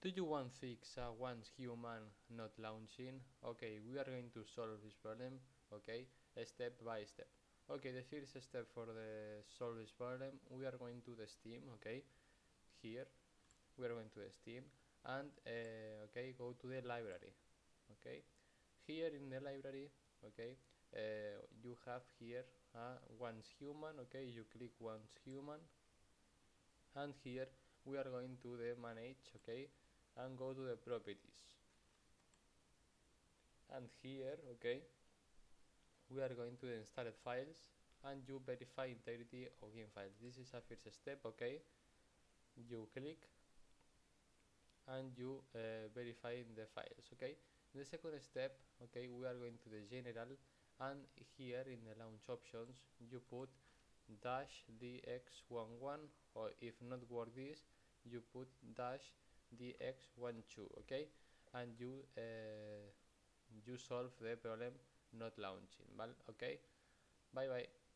Do you want fix uh, once human not launching? Okay, we are going to solve this problem, okay, step by step. Okay, the first step for the solve this problem, we are going to the Steam, okay, here, we are going to the Steam, and uh, okay, go to the library, okay, here in the library, okay, uh, you have here uh, once human, okay, you click once human, and here we are going to the manage, okay, and go to the properties. And here okay we are going to the installed files and you verify integrity of game files. This is a first step okay? You click and you uh, verify the files okay? The second step okay we are going to the general and here in the launch options you put dash dx11 or if not work this you put dash dx12 okay? And you uh, you solve the problem not launching well okay? Bye bye